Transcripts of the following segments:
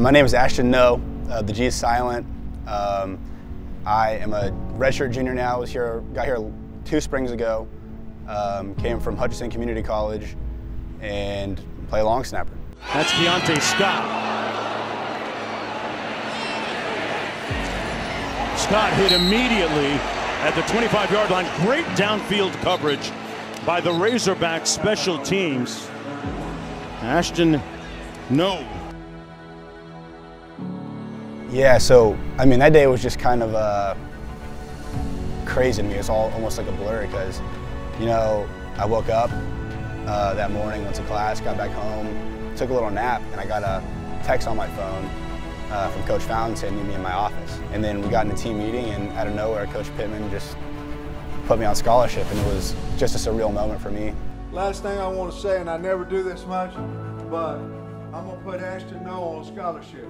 My name is Ashton Ngo. Uh, the G is silent. Um, I am a redshirt junior now. I was here, got here two springs ago. Um, came from Hutchinson Community College and play a long snapper. That's Keionte Scott. Scott hit immediately at the 25-yard line. Great downfield coverage by the Razorback special teams. Ashton Ngo. Yeah, so I mean that day was just kind of uh, crazy to me. It's all almost like a blur because, you know, I woke up uh, that morning, went to class, got back home, took a little nap, and I got a text on my phone uh, from Coach Fallon saying meet me in my office. And then we got in a team meeting, and out of nowhere, Coach Pittman just put me on scholarship, and it was just a surreal moment for me. Last thing I want to say, and I never do this much, but I'm gonna put Ashton Ngo on scholarship.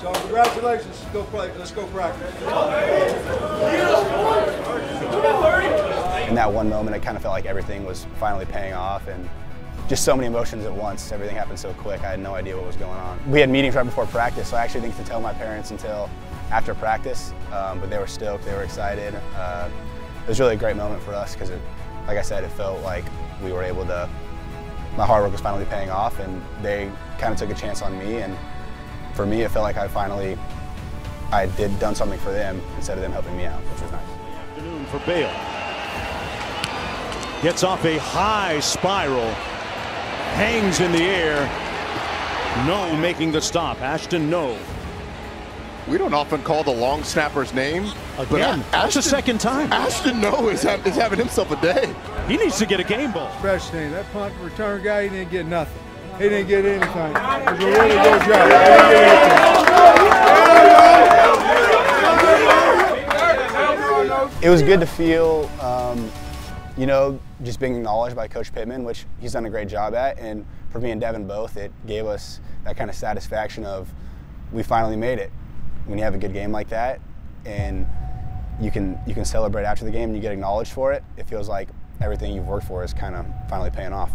So congratulations. Go play. Let's go practice. In that one moment, I kind of felt like everything was finally paying off, and just so many emotions at once. Everything happened so quick. I had no idea what was going on. We had meetings right before practice, so I actually didn't tell my parents until after practice. Um, but they were stoked. They were excited. Uh, it was really a great moment for us because, like I said, it felt like we were able to. My hard work was finally paying off, and they kind of took a chance on me. And for me, it felt like I finally, I did done something for them instead of them helping me out, which was nice. Afternoon for Bale. Gets off a high spiral. Hangs in the air. Ngo making the stop. Ashton Ngo. We don't often call the long snapper's name. but Again, A- that's the Ashton- second time. Ashton Ngo is, ha- is having himself a day. He needs to get a game ball. Special team. That punt return guy, he didn't get nothing. He didn't get anything. It was a really good job. He didn't get anything. It was good to feel, um, you know, just being acknowledged by Coach Pittman, which he's done a great job at. And for me and Devin both, it gave us that kind of satisfaction of we finally made it. When you have a good game like that, and you can you can celebrate after the game and you get acknowledged for it, it feels like everything you've worked for is kind of finally paying off.